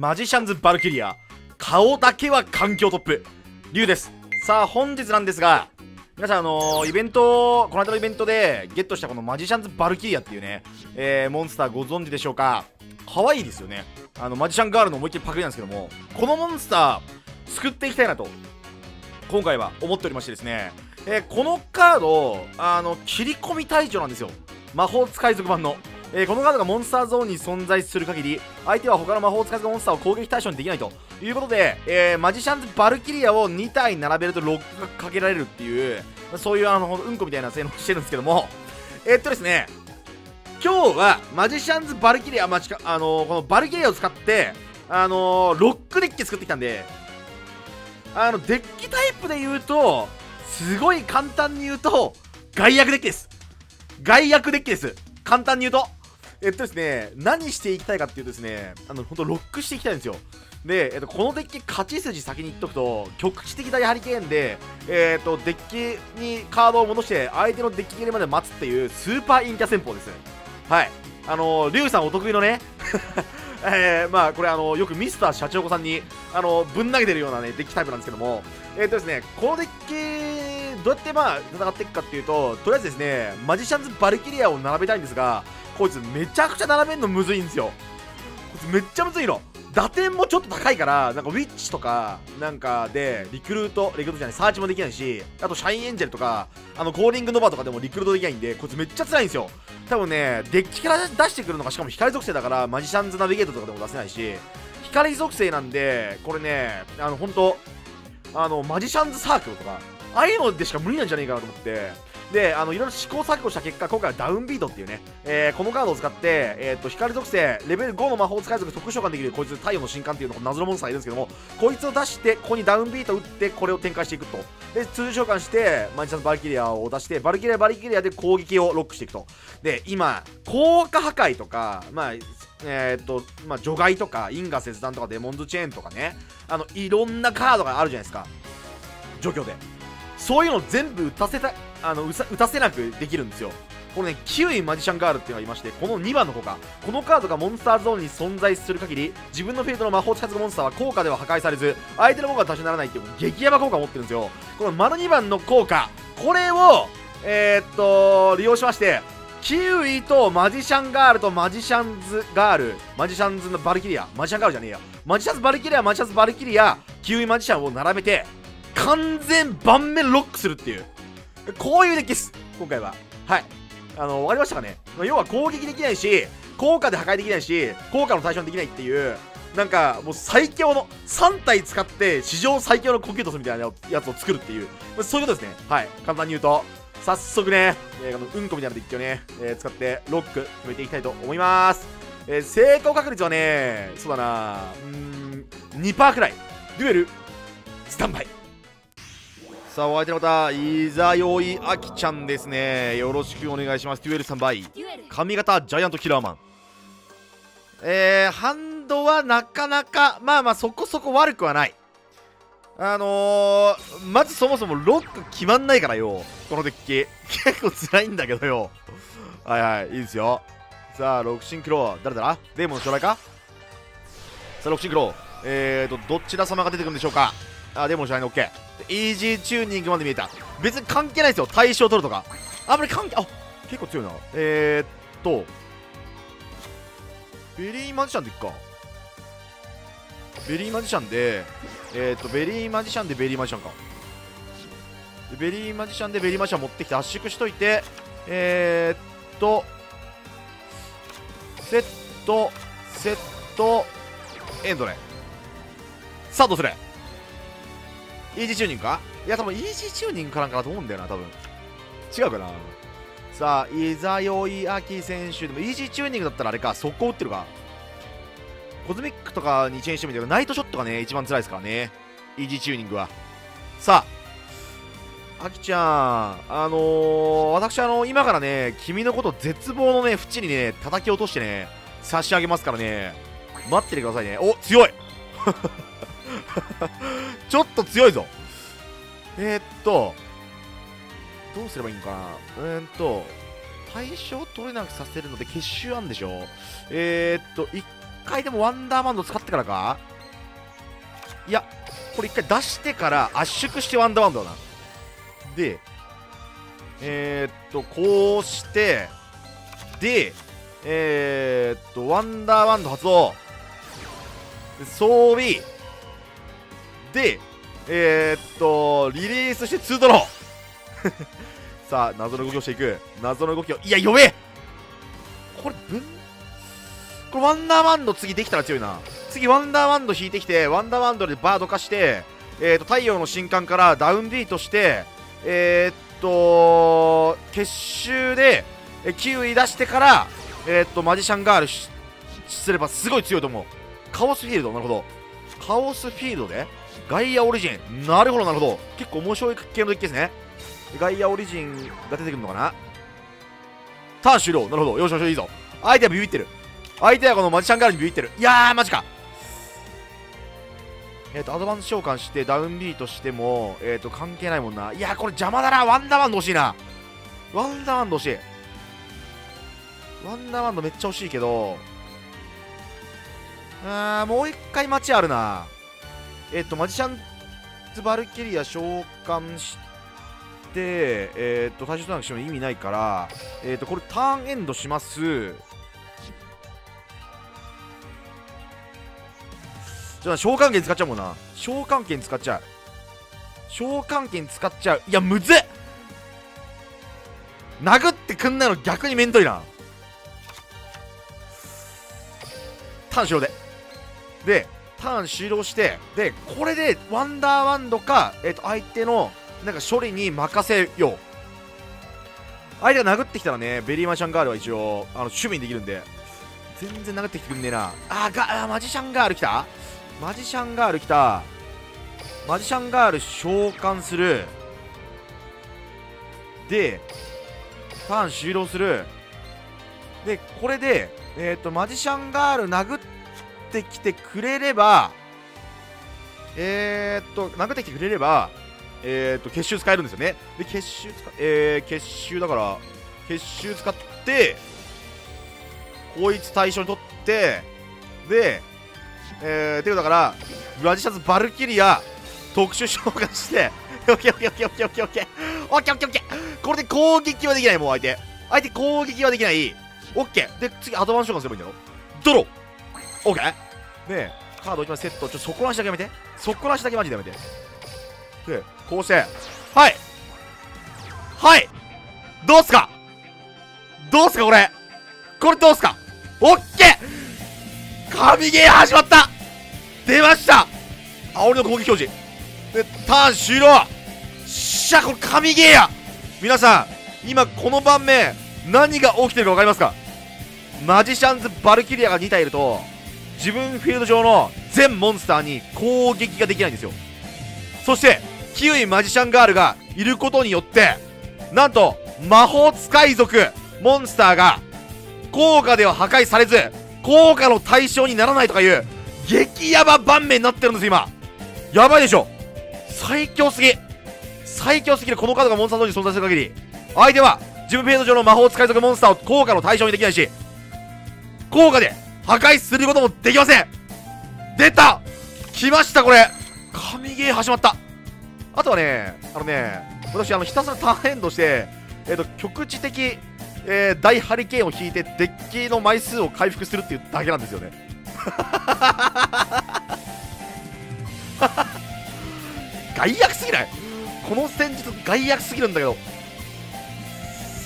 マジシャンズ・バルキリア。顔だけは環境トップ。龍です。さあ本日なんですが皆さんあのー、イベントこの間のイベントでゲットしたこのマジシャンズ・バルキリアっていうね、えー、モンスターご存知でしょうか。可愛いですよね。あのマジシャンガールの思いっきりパクリなんですけどもこのモンスター救っていきたいなと今回は思っておりましてですね、えー、このカードあの切り込み隊長なんですよ。魔法使い族版の。えー、このカードがモンスターゾーンに存在する限り相手は他の魔法使いモンスターを攻撃対象にできないと。いうことで、えー、マジシャンズ・バルキリアを2体並べるとロックがかけられるっていうそういうあのうんこみたいな性能してるんですけども。えー、っとですね今日はマジシャンズ・バルキリア、まあ、あの、このバルキリアを使ってあの、ロックデッキ作ってきたんであのデッキタイプで言うとすごい簡単に言うと外役デッキです。外役デッキです。簡単に言うと。えっとですね、何していきたいかっていうとですね、あの、ほんとロックしていきたいんですよ。で、えっと、このデッキ勝ち筋先に言っとくと、局地的大ハリケーンで、えっと、デッキにカードを戻して、相手のデッキ切れまで待つっていう、スーパーインキャ戦法です。はい。あの、リュウさんお得意のね、えー、まあ、これあの、よくミスター社長子さんに、あの、ぶん投げてるようなね、デッキタイプなんですけども、えっとですね、このデッキ、どうやってまあ、戦っていくかっていうと、とりあえずですね、マジシャンズ・バルキリアを並べたいんですが、こいつめちゃくちゃ並べるのむずいんですよ。こいつめっちゃむずいの。打点もちょっと高いからなんかウィッチとかなんかでリクルートリクルートじゃないサーチもできないしあとシャインエンジェルとかあのコーリングノバとかでもリクルートできないんでこいつめっちゃ辛いんですよ。多分ねデッキから出してくるのがしかも光属性だからマジシャンズナビゲートとかでも出せないし光属性なんでこれねあの本当あのマジシャンズサークルとかああいうのでしか無理なんじゃねえかなと思って。で、あの、いろいろ試行錯誤した結果、今回はダウンビートっていうね、えー、このカードを使って、え、ー、と、光属性、レベル5の魔法使い族特殊召喚できる、こいつ太陽の神官っていうの、謎のモンスターいるんですけども、こいつを出して、ここにダウンビート打って、これを展開していくと。で、通常召喚して、マジシャンバルキリアを出して、バルキリア、バルキリアで攻撃をロックしていくと。で、今、効果破壊とか、まあ、えっ、ー、と、まあ、除外とか、因果切断とか、デモンズチェーンとかね、あの、いろんなカードがあるじゃないですか。除去で。そういうの全部打たせたあの打たせなくできるんですよ。これねキウイマジシャンガールっていうのがいましてこの2番の効果このカードがモンスターゾーンに存在する限り自分のフィールドの魔法近づくモンスターは効果では破壊されず相手の効果は足しならないっていう激ヤバ効果を持ってるんですよ。この丸2番の効果これをえー、っと利用しましてキウイとマジシャンガールとマジシャンズガールマジシャンズのバルキリアマジシャンガールじゃねえや。マジシャンズバルキリアマジシャンズバルキリアキウイマジシャンを並べて完全盤面ロックするっていう。こういうデッキです。今回は。はい。あの分かりましたかね。要は攻撃できないし効果で破壊できないし効果の対象にできないっていうなんかもう最強の3体使って史上最強のコンキュートスみたいなやつを作るっていうそういうことですね。はい。簡単に言うと早速ね、えー、あのうんこみたいなデッキをね、えー、使ってロック決めていきたいと思います、えー、成功確率はねそうだなうん2%くらい。デュエルスタンバイ。さあお相手の方いざよいあきちゃんですね。よろしくお願いします。デュエル3倍。髪型ジャイアントキラーマン。えー、ハンドはなかなかまあまあそこそこ悪くはない。あのー、まずそもそもロック決まんないからよ。このデッキ。結構辛いんだけどよ。はいはいいいですよ。さあロクシンクロー。誰だ？なデーモンの招来か？さあロクシンクロー。えーとどちら様が出てくるんでしょうか？あデーモンの将来の OK イージーチューニングまで見えた。別に関係ないですよ。対象取るとか。あんまり関係あ結構強いな。えー、っと。ベリーマジシャンでいっか。ベリーマジシャンでえー、っとベリーマジシャンでベリーマジシャンか。ベリーマジシャンでベリーマジシャン持ってきて圧縮しといてえー、っとセットセットエンドね。さあどうする。イージーチューニングか？いや多分イージーチューニングかなんかなと思うんだよな多分。違うかなさあ十六夜アキ選手でもイージーチューニングだったらあれか速攻打ってるか。コズミックとかにチェンジしてみてナイトショットがね一番辛いですからねイージーチューニングは。さああきちゃんあのー、私あの今からね君のこと絶望のね縁にね叩き落としてね差し上げますからね。待っててくださいね。お強い。ちょっと強いぞ。えー、っと、どうすればいいのかな。えー、っと、対象取れなくさせるので結集あんでしょ。えー、っと、一回でもワンダーバンド使ってからか。いやこれ一回出してから圧縮してワンダーバンドだな。でえー、っとこうしてでえー、っとワンダーバンド発動。装備。でえー、っとリリースして2ドロー。さあ謎の動きをしていく。謎の動きをいや弱えこれ分これワンダーバンド次できたら強いな。次ワンダーバンド引いてきてワンダーバンドでバード化してえー、っと太陽の新刊からダウンビートしてえー、っと結集でキウイ出してからえー、っとマジシャンガールすればすごい強いと思う。カオスフィールドなるほど。カオスフィールドでガイアオリジン。なるほどなるほど。結構面白い系のデッキですね。ガイアオリジンが出てくるのかな。ターン終了。なるほど。よしよしいいぞ。相手はビビってる。相手はこのマジシャンガールにビビってる。いやーマジか。えっ、ー、とアドバンス召喚してダウンビートしてもえっ、ー、と関係ないもんな。いやーこれ邪魔だな。ワンダーバンド欲しいな。ワンダーバンド欲しい。ワンダーバンドめっちゃ欲しいけど。あーもう一回街あるな。えっ、ー、とマジシャンズ・バルキリア召喚してえっ、と対象となくしても意味ないからえっ、とこれターンエンドします。じゃあ召喚剣使っちゃうもんな。召喚剣使っちゃう。召喚剣使っちゃう。いやむずっ！殴ってくんなの逆にめんどいなターンしようで。でターン終了してでこれでワンダーワンドか、えー、と相手のなんか処理に任せよう。相手が殴ってきたらねベリーマジシャンガールは一応あの守備にできるんで。全然殴ってきてくんねえな。あーがあマジシャンガール来た？マジシャンガール来た。マジシャンガール召喚する。でターン終了する。でこれでえっ、ー、とマジシャンガール殴ってきてくれればえー、っと殴ってきてくれればえー、っと結集使えるんですよね。で結集使えー、結集だから結集使ってこいつ対象に取ってでえー、っていうだからブラジシャズバルキリア特殊召喚してオッケーオッケーオッケーオッケーオッケーオッケーオッケーオッケーオッケーこれで攻撃はできないもう相手。相手攻撃はできない。オッケーで次アドバンス召喚すればいいんだろ。ドロー。オッケーでカード1枚セットちょっと底なしだけやめて。底なしだけマジでやめて。でこうしてはい。はい。どうすか？どうすかこれ？これどうすか？オッケー神ゲー始まった！出ました！煽りの攻撃表示。でターン終了！しゃこれ神ゲーや！皆さん今この盤面何が起きてるか分かりますか？マジシャンズ・バルキリアが2体いると自分フィールド上の全モンスターに攻撃ができないんですよ。そしてキウイマジシャンガールがいることによってなんと魔法使い族モンスターが効果では破壊されず効果の対象にならないとかいう激ヤバ盤面になってるんです今。やばいでしょ。最強すぎ。最強すぎる。このカードがモンスター同時に存在する限り。相手は自分フィールド上の魔法使い族モンスターを効果の対象にできないし効果で破壊することもできません。出た。来ましたこれ。神ゲー始まった。あとはねあのね私あのひたすらターンエンドしてえっ、ー、と局地的、えー、大ハリケーンを引いてデッキの枚数を回復するっていうだけなんですよね。害悪すぎない？この戦術害悪すぎるんだけど。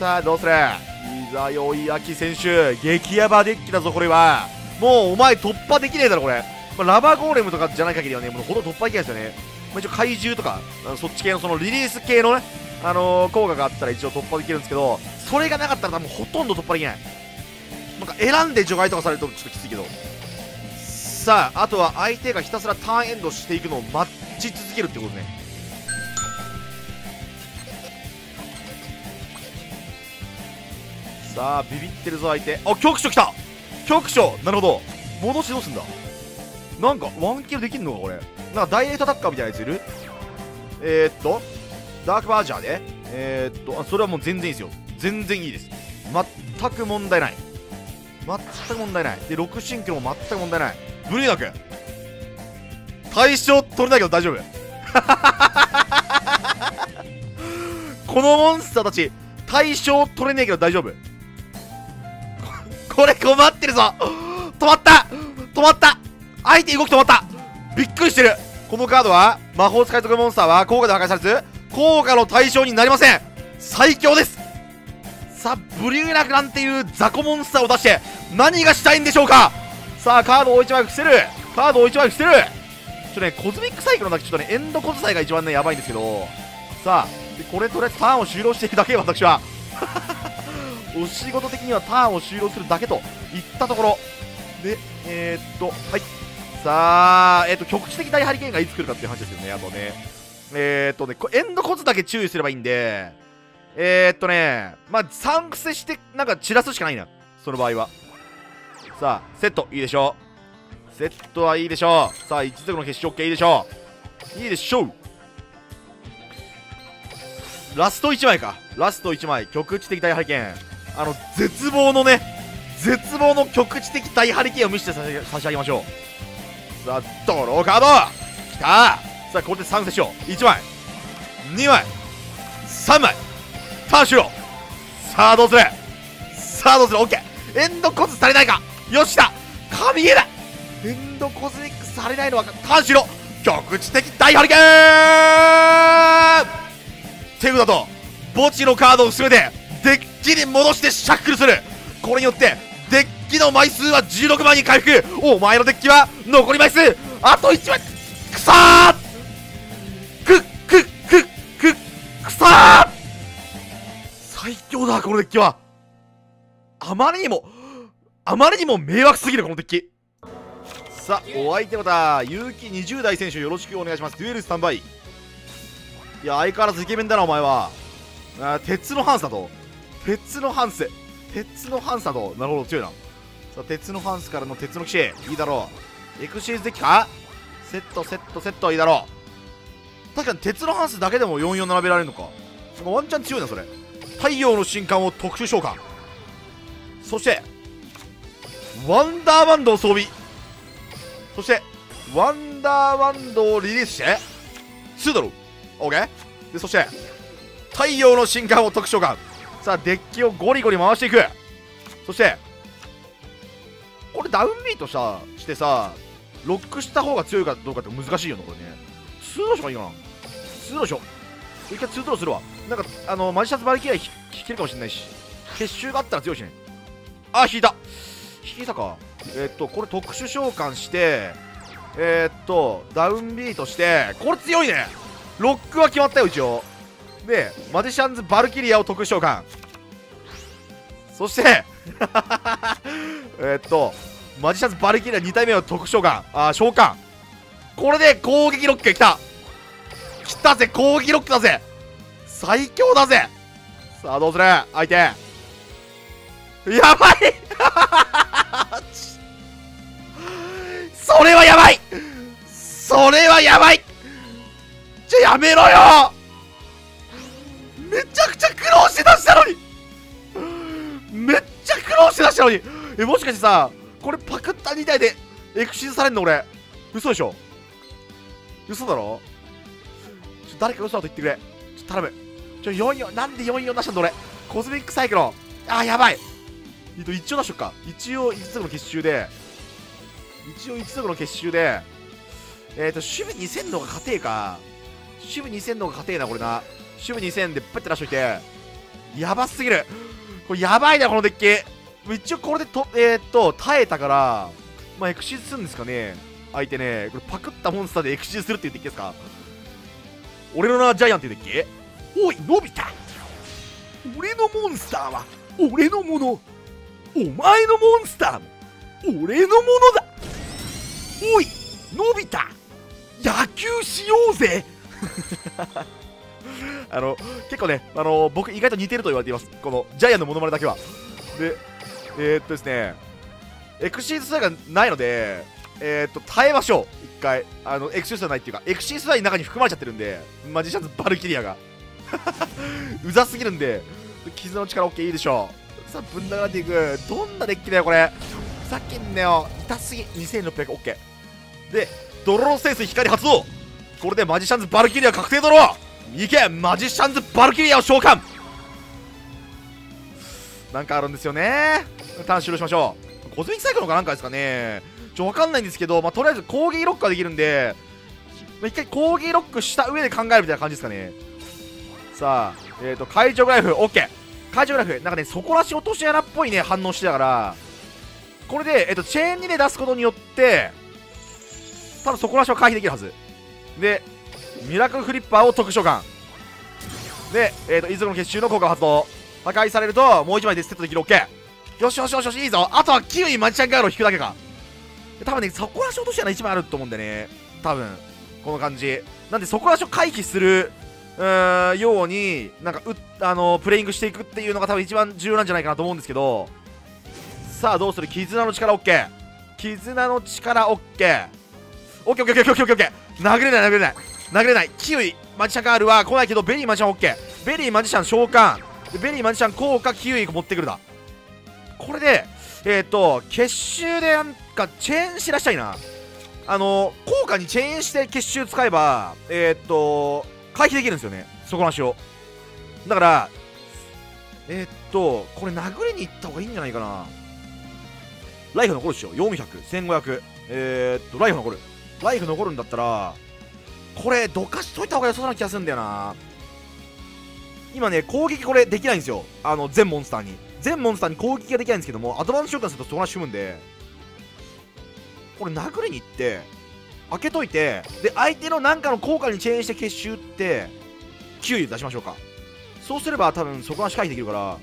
さあどうする？いざよいあき選手激ヤバデッキだぞこれは。もうお前突破できねえだろこれ、まあ、ラバーゴーレムとかじゃない限りはねもうほとんど突破できないですよね、まあ、一応怪獣とかそっち系のそのリリース系のねあのー、効果があったら一応突破できるんですけどそれがなかったら多分ほとんど突破できない。なんか選んで除外とかされるとちょっときついけど。さああとは相手がひたすらターンエンドしていくのを待ち続けるってことね。さあビビってるぞ相手。あ局所来た。局所なるほど。戻してどうすんだ。なんかワンキルできんのかこれ。なんかダイレクトアタッカーみたいなやついる？えー、っとダークバージャーで。えー、っとあそれはもう全然いいですよ。全然いいです。全く問題ない。全く問題ない。で6進化も全く問題ない。ブリーナ君対象取れないけど大丈夫。このモンスターたち対象取れねえけど大丈夫。これ困ってるぞ。止まった。止まった。相手動き止まった。びっくりしてる。このカードは魔法使い族モンスターは効果で破壊されず効果の対象になりません。最強です。さあブリューナクなんていう雑魚モンスターを出して何がしたいんでしょうか。さあカードを1枚伏せる。カードを1枚伏せる。ちょっとねコズミックサイクルのだけちょっとねエンドコズサイが一番ねやばいんですけど。さあこれとりあえずターンを終了していくだけ私は。お仕事的にはターンを終了するだけといったところ。でえー、っとはい。さあえー、っと局地的大ハリケーンがいつ来るかっていう話ですよねあとね。えー、っとねエンドコズだけ注意すればいいんで。え、っとねまあ3癖してなんか散らすしかないな。その場合は。さあセットいいでしょう。セットはいいでしょう。さあ一族の決勝 OK いいでしょう。いいでしょう。ラスト1枚か。ラスト1枚。局地的大ハリケーンあの絶望のね絶望の局地的大ハリケーンを見せて差し上げましょう。さあドローカード。きた。さあこれで3セしよう。1枚。2枚。3枚。ターンしろさあどうする。さあどうする。OK エンドコズ足りないか。よしだ神ゲーだ。エンドコズミックされないのはターンしろ局地的大ハリケーン。手札と墓地のカードを全てデッキに戻してシャッフルする。これによってデッキの枚数は16枚に回復。お前のデッキは残り枚数。あと1枚。くさーくっくっくっくくさー最強だこのデッキはあまりにもあまりにも迷惑すぎるこのデッキさあお相手また結城20代選手よろしくお願いしますデュエルスタンバイいや相変わらずイケメンだなお前はあ鉄のハンスだと鉄のハンス鉄のハンスだ。となるほど強いな。さあ鉄のハンスからの鉄の騎士。いいだろう。エクシーズデッキかセットセットセットいいだろう。確かに鉄のハンスだけでも44並べられるのか。ワンチャン強いなそれ。太陽の神官を特殊召喚。そしてワンダーバンドを装備。そしてワンダーバンドをリリースして2だろ OK? でそして太陽の神官を特殊召喚。さあデッキをゴリゴリ回していく。そしてこれダウンビートしたしてさロックした方が強いかどうかって難しいよなこれね。2ドローしかいいかな。2ドローしよう一回2ドローするわ。なんかあのマジシャツバリキア引けるかもしれないし。結集があったら強いしね。あ引いた。引いたか。えー、っとこれ特殊召喚してえー、っとダウンビートしてこれ強いね。ロックは決まったよ一応。でマジシャンズ・バルキリアを特殊召喚。そして えっとマジシャンズ・バルキリア2体目を特殊召喚。あ召喚。これで攻撃ロックが来た。来たぜ攻撃ロックだぜ。最強だぜ。さあどうする？相手。やばい。それはやばい。それはやばい。じゃやめろよ。めちゃくちゃ苦労して出したのに。めっちゃ苦労して出したのに。えもしかしてさこれパクった2体でエクシーズされんの俺？嘘でしょ？嘘だろ？ちょ誰か嘘だと言ってくれ。ちょ頼む。ちょ44なんで44出したんだ俺？コズミックサイクロン。あーやばい。えっと一応出しとくか。一応5つの結集で。一応5つの結集で。えっ、ー、と守備2000のが勝てえか。守備2000のが勝てえなこれな。守備2000でパッて出しといてやばすぎる。これやばいなこのデッキ。一応これでとえー、っと耐えたからまあエクシーズするんですかね。相手ねこれパクったモンスターでエクシーズするっていうデッキですか。俺の名はジャイアンっていうデッキ。おいのび太俺のモンスターは俺のもの。お前のモンスターも俺のものだ。おいのび太野球しようぜ。あの結構ね、あの僕意外と似てると言われています。このジャイアンのモノマネだけは。でえー、っとですねエクシーズスライがないのでえー、っと耐えましょう。一回。あのエクシーズスライないっていうかエクシーズスライの中に含まれちゃってるんでマジシャンズバルキリアが。うざすぎるんで絆の力 OK いいでしょう。さあぶん流れていく。どんなデッキだよこれ。ざけんなよ。痛すぎ。2600OK でドロロセンス光発動。これでマジシャンズバルキリア確定ドローいけマジシャンズバルキリアを召喚なんかあるんですよねターン終了しましょうコズミックサイクルかなんかですかねちょわかんないんですけど、まあ、とりあえず攻撃ロックができるんで、まあ、一回攻撃ロックした上で考えるみたいな感じですかねさあえっ、ー、と会場グライフ OK 会場グライフなんかね底なし落とし穴っぽいね反応してたからこれで、えっ、ー、と、チェーン2で出すことによって多分底なしは回避できるはずでミラクルフリッパーを特殊召喚。で、えっ、ー、と、いずれの結集の効果発動。破壊されるともう1枚でセットできる OK よしよしよしよしいいぞ。あとはキウイマジシャンガールを引くだけか。多分ねそこらし落とし穴1枚あると思うんでね。多分。この感じ。なんでそこらしを回避するうーんようになんかうあのプレイングしていくっていうのが多分一番重要なんじゃないかなと思うんですけど。さあどうする？絆の力 OK 絆の力 OKOKOKOKOKOK 殴れない殴れない。殴れない。キウイマジシャンガールは来ないけどベリーマジシャン OK ベリーマジシャン召喚。ベリーマジシャン効果キウイ持ってくるだ。これでえっ、ー、と結集でなんかチェーンしらしたいな。あの効果にチェーンして結集使えばえっ、ー、と回避できるんですよね。底なしを。だからえっ、ー、とこれ殴りに行った方がいいんじゃないかな。ライフ残るでしょ。400、1500えっとライフ残る。ライフ残るんだったらこれどかしといた方が良さそうな気がするんだよな。今ね攻撃これできないんですよ。あの全モンスターに。全モンスターに攻撃ができないんですけどもアドバンス召喚するとそこらしむんで。これ殴りに行って開けといてで相手の何かの効果にチェーンして結集って9位出しましょうか。そうすれば多分そこらし回避できるから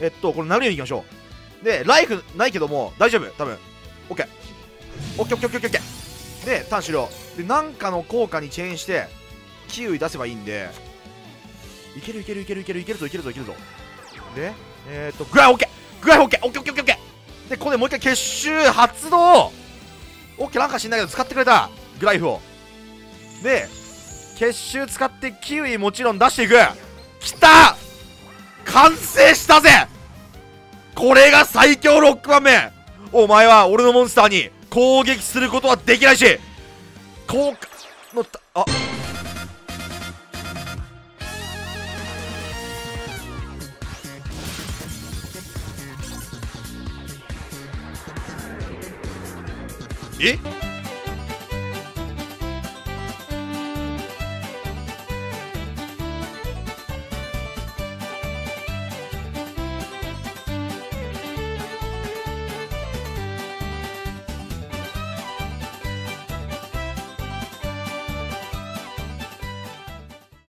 えっとこれ殴りに行きましょう。でライフないけども大丈夫。多分。OKOKOKOKOK でターン終了で何かの効果にチェーンして9位出せばいいんで。いけるいけるいけるいけるいけるぞいけるぞいけるぞ。でえー、っとグライオッケーグライオッケーオッケーオッケーオッケーでここでもう一回結集発動。オッケーなんか知んないけど使ってくれた。グライフを。で結集使ってキウイもちろん出していく。きた。完成したぜ。これが最強ロック番目お前は俺のモンスターに攻撃することはできないし効果のたあ。え？